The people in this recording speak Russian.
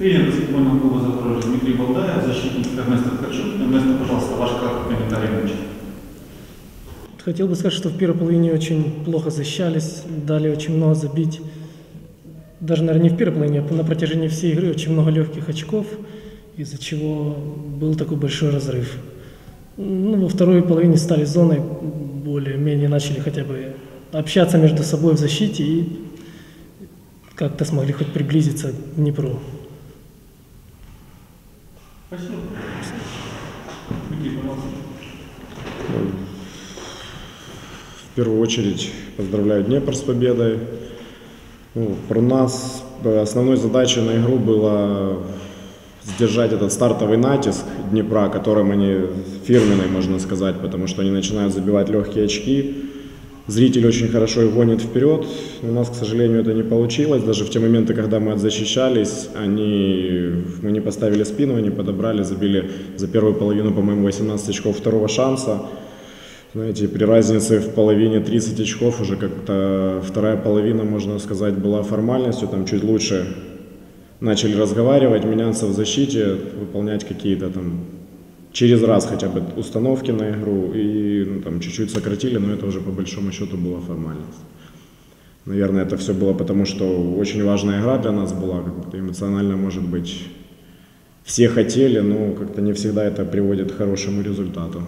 Тренер баскетбольного клуба «Запорожье» Дмитрий Балдаев, защитник Эрнесто Ткачук. Эрнесто, пожалуйста, ваш краткий комментарий матча. Хотел бы сказать, что в первой половине очень плохо защищались, дали очень много забить. Даже, наверное, не в первой половине, а на протяжении всей игры очень много легких очков, из-за чего был такой большой разрыв. Ну, во второй половине стали зоной, более-менее начали хотя бы общаться между собой в защите и как-то смогли хоть приблизиться к Днепру. В первую очередь поздравляю Днепр с победой. Ну, про нас э, основной задачей на игру было сдержать этот стартовый натиск Днепра, которым они фирменный, можно сказать, потому что они начинают забивать легкие очки. Зритель очень хорошо их гонит вперед. У нас, к сожалению, это не получилось. Даже в те моменты, когда мы отзащищались, они, мы не поставили спину, они подобрали, забили за первую половину, по-моему, 18 очков второго шанса. Знаете, при разнице в половине 30 очков уже как-то вторая половина, можно сказать, была формальностью, там чуть лучше начали разговаривать, меняться в защите, выполнять какие-то там через раз хотя бы установки на игру и ну, там чуть-чуть сократили, но это уже по большому счету была формальность. Наверное, это все было потому, что очень важная игра для нас была, как бы эмоционально, может быть, все хотели, но как-то не всегда это приводит к хорошему результату.